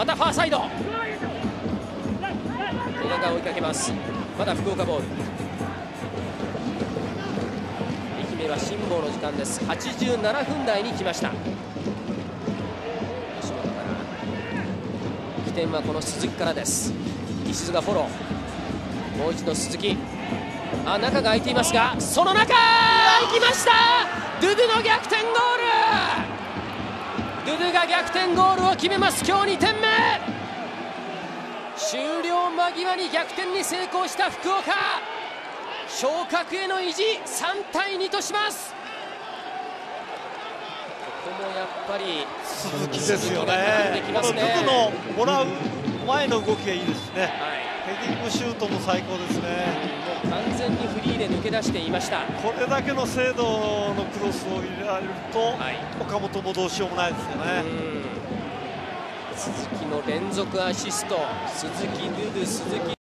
またファーサイド。古賀が追いかけます。まだ福岡ボール。愛媛は辛抱の時間です。87分台に来ました。吉本から。起点はこの鈴木からです。石津がフォロー。もう一度鈴木。あ中が空いていますがその中行きました。ドゥドゥの逆転ゴール。逆転ゴールを決めます。今日2点目。終了間際に逆転に成功した福岡。昇格への意地3対2とします。ここもやっぱり鈴木ですよね。このドゥのもらう前の動きがいいですね、はいヘディングシュートも最高ですね。もう完全にフリーで抜け出していました。これだけの精度のクロスを入れられると、はい、岡本もどうしようもないですよね。鈴木の連続アシスト。鈴木、ルル、鈴木